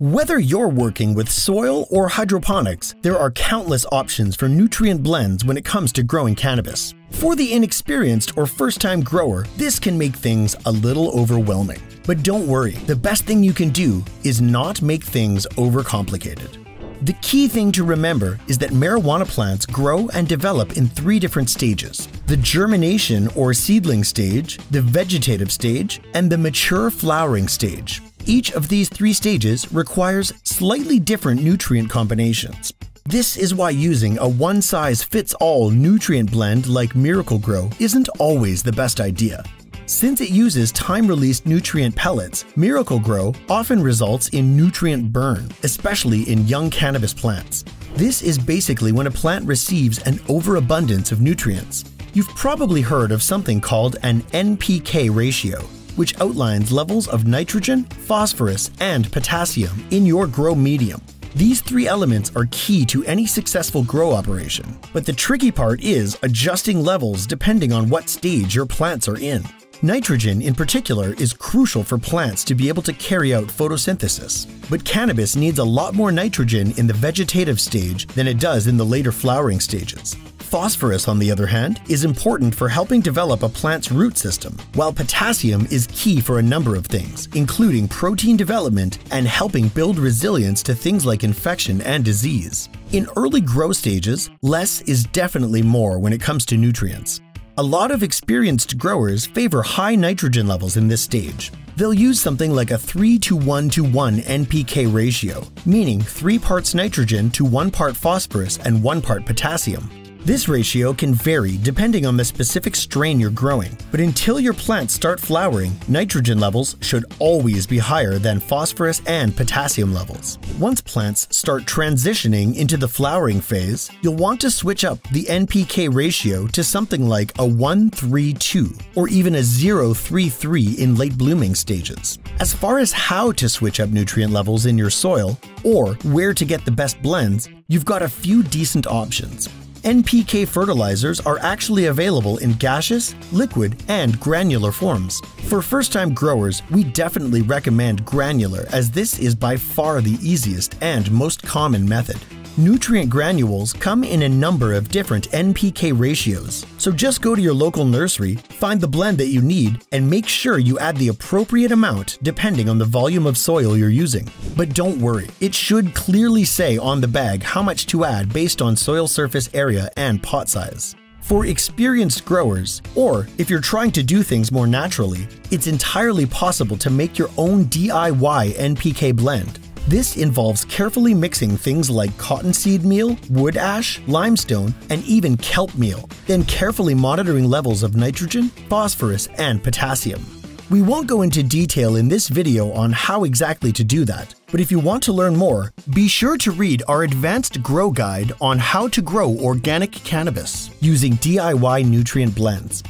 Whether you're working with soil or hydroponics, there are countless options for nutrient blends when it comes to growing cannabis. For the inexperienced or first time grower, this can make things a little overwhelming. But don't worry, the best thing you can do is not make things overcomplicated. The key thing to remember is that marijuana plants grow and develop in three different stages the germination or seedling stage, the vegetative stage, and the mature flowering stage. Each of these three stages requires slightly different nutrient combinations. This is why using a one size fits all nutrient blend like Miracle-Gro isn't always the best idea. Since it uses time-released nutrient pellets, Miracle-Gro often results in nutrient burn, especially in young cannabis plants. This is basically when a plant receives an overabundance of nutrients. You've probably heard of something called an NPK ratio, which outlines levels of nitrogen, phosphorus, and potassium in your grow medium. These three elements are key to any successful grow operation, but the tricky part is adjusting levels depending on what stage your plants are in. Nitrogen, in particular, is crucial for plants to be able to carry out photosynthesis. But cannabis needs a lot more nitrogen in the vegetative stage than it does in the later flowering stages. Phosphorus, on the other hand, is important for helping develop a plant's root system, while potassium is key for a number of things, including protein development and helping build resilience to things like infection and disease. In early grow stages, less is definitely more when it comes to nutrients. A lot of experienced growers favor high nitrogen levels in this stage. They'll use something like a 3 to 1 to 1 NPK ratio, meaning 3 parts nitrogen to 1 part phosphorus and 1 part potassium. This ratio can vary depending on the specific strain you're growing, but until your plants start flowering, nitrogen levels should always be higher than phosphorus and potassium levels. Once plants start transitioning into the flowering phase, you'll want to switch up the NPK ratio to something like a 132 or even a 033 in late blooming stages. As far as how to switch up nutrient levels in your soil or where to get the best blends, you've got a few decent options. NPK fertilizers are actually available in gaseous, liquid, and granular forms. For first time growers, we definitely recommend granular as this is by far the easiest and most common method. Nutrient granules come in a number of different NPK ratios, so just go to your local nursery, find the blend that you need, and make sure you add the appropriate amount depending on the volume of soil you're using. But don't worry, it should clearly say on the bag how much to add based on soil surface area and pot size. For experienced growers, or if you're trying to do things more naturally, it's entirely possible to make your own DIY NPK blend. This involves carefully mixing things like cottonseed meal, wood ash, limestone, and even kelp meal, then carefully monitoring levels of nitrogen, phosphorus, and potassium. We won't go into detail in this video on how exactly to do that, but if you want to learn more, be sure to read our advanced grow guide on how to grow organic cannabis using DIY nutrient blends.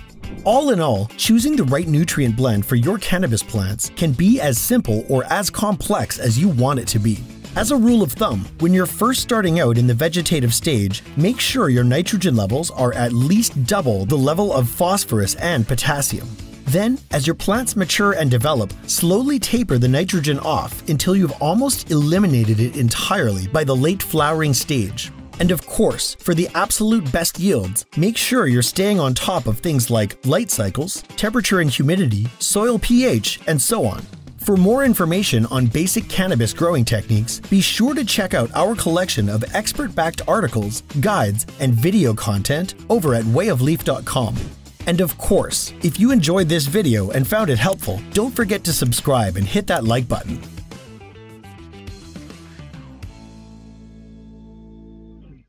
All in all, choosing the right nutrient blend for your cannabis plants can be as simple or as complex as you want it to be. As a rule of thumb, when you're first starting out in the vegetative stage, make sure your nitrogen levels are at least double the level of phosphorus and potassium. Then, as your plants mature and develop, slowly taper the nitrogen off until you've almost eliminated it entirely by the late flowering stage. And of course, for the absolute best yields, make sure you're staying on top of things like light cycles, temperature and humidity, soil pH, and so on. For more information on basic cannabis growing techniques, be sure to check out our collection of expert backed articles, guides, and video content over at wayofleaf.com. And of course, if you enjoyed this video and found it helpful, don't forget to subscribe and hit that like button.